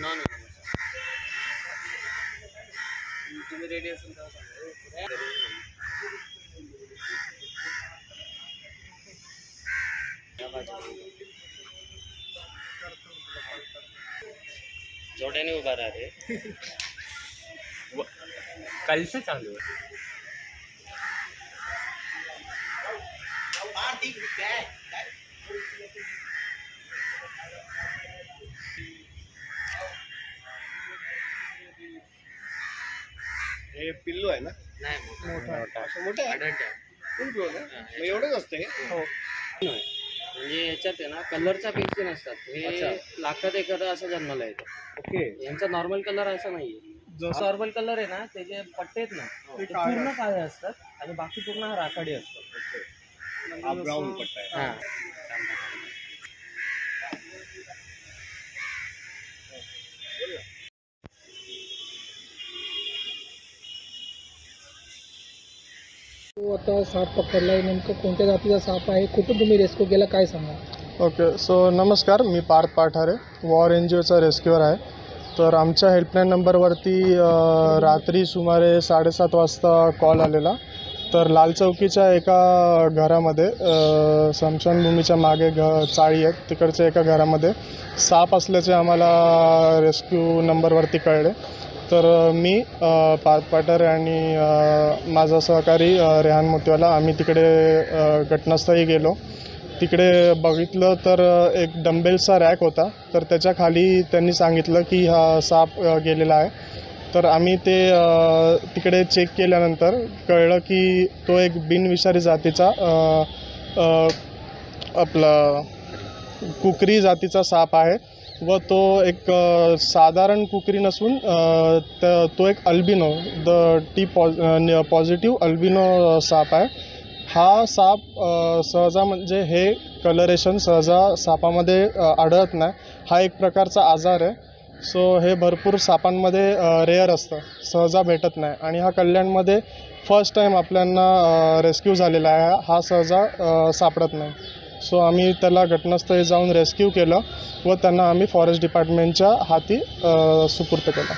Non तुम्ही radiation जोड्याने उभा राहते कालचं चालू आहे हे पिल्लू आहे ना? नाही मोठा. असं मोठं. आहे? Adult आहे. फुल पिल्लू ना मग एवढंच असतं हे? नाही. म्हणजे याच्यात आहे ना कलरच्या पेक्षी नसतात. हे लाखात एखादा असं जन्माला येतं. ओके. यांचा नॉर्मल कलर असा नाहीये. जसं नॉर्मल कलर आहे ना त्याचे पट्टे आहेत ना ते काळे पूर्ण काळे असतात. आणि बाकी पूर्ण राखाडी असतात हा ब्राऊन पट्टा आहे. हा. आता साप पकडला आहे नेमकं कोणत्या जातीचा साप आहे कुठून तुम्ही रेस्क्यू केला काय सांगा ओके सो नमस्कार मी Parth Pathare war N G ओचा रेस्क्युअर आहे. तर आमच्या हेल्पलाईन नंबरवरती रात्री सुमारे साडेसात वाजता कॉल आलेला. तर लाल चौकीच्या एका घरामध्ये अ, स्मशानभूमीच्या मागे घ चाळी आहेत. तिकडच्या एका घरामध्ये साप असल्याचे आम्हाला रेस्क्यू नंबरवरती कळले. तर मी पार्थ पाटर आणि माझा सहकारी रेहान मोतीवाला आम्ही तिकडे घटनास्थळी गेलो. तिकडे बघितलं तर एक डंबेलचा रॅक होता. तर त्याच्याखाली त्यांनी सांगितलं की हा साप गेलेला आहे. तर आम्ही ते तिकडे चेक केल्यानंतर कळलं की तो एक बिनविषारी जातीचा आपला कुकरी जातीचा साप आहे. व तो एक साधारण कुकरी नसून तो एक अल्बिनो द टी पॉ पॉझिटिव्ह अल्बिनो साप आहे. हा साप सहजा म्हणजे हे कलरेशन सहजा सापामध्ये आढळत नाही. हा एक प्रकारचा आजार आहे. सो हे भरपूर सापांमध्ये रेअर असतं. सहजा भेटत नाही. आणि हा कल्याणमध्ये फर्स्ट टाईम आपल्यांना रेस्क्यू झालेला आहे. हा सहजा सापडत नाही. सो आम्ही त्याला घटनास्थळी जाऊन रेस्क्यू केलं व त्यांना आम्ही फॉरेस्ट डिपार्टमेंटच्या हाती सुपूर्द केला.